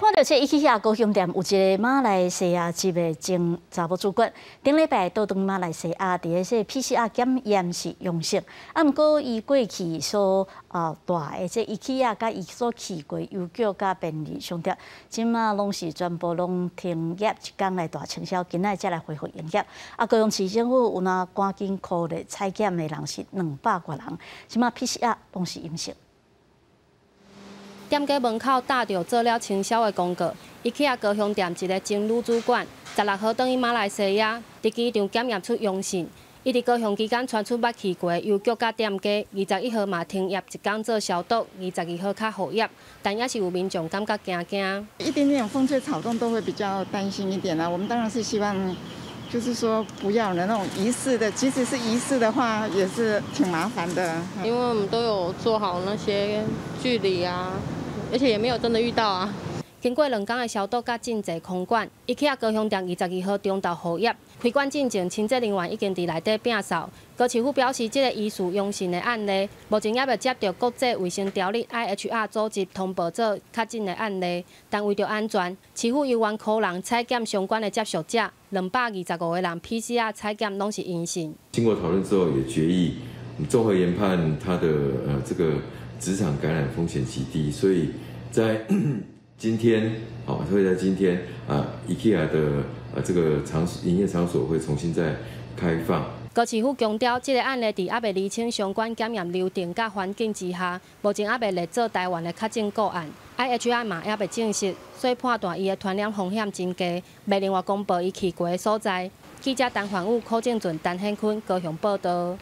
看到这一起遐高雄店有一个马来西亚籍的前查某主管，顶礼拜到东马来西亚，伫个说 PCR 检验是阳性，啊，毋过伊过去所啊大的这一起啊，甲伊所去过邮局甲便利商店，即马拢是全部拢停业一工来大清销，今仔才来恢复营业。啊，高雄市政府有哪赶紧考虑采检的人是两百多人，即马 PCR 拢是阴性。店家门口搭着做了清销的广告。IKEA 高雄店一个前女主管，十六号等于马来西亚，伫机场检验出阳性。伊伫高雄期间传出捌去过邮局甲店家，二十一号嘛停业一工做消毒，二十二号较好业，但也是有民众感觉惊惊。一点点风吹草动都会比较担心一点啦。我们当然是希望，就是说不要有那种疑似的，即使是疑似的话，也是挺麻烦的。因为我们都有做好那些距离啊。而且也没有真的遇到啊。经过两天的消毒甲进济空管，伊去啊高雄店二十二号中昼后业开馆进前，清洁人员已经伫内底摒扫。高市府表示，这个疑似阳性的案例，目前也未接到国际卫生条例 （IHR） 组织通报做确诊的案例。但为着安全，市府有愿可能采检相关的接触者，两百二十五个人 PCR 采检拢是阴性。经过讨论之后，也决议综合研判他的呃这个。职场感染风险极低，所以在 今天，好，所以在今天啊，IKEA 的啊这个场营业场所会重新再开放。高市府强调，这个案例在阿未厘清相关检验流程甲环境之下，目前阿未列做台湾的确诊个案，IHI 嘛也未证实，所以判断伊的传染风险真低，未另外公布伊去过的所在。记者陈环武、柯正俊、陈显坤高雄报道。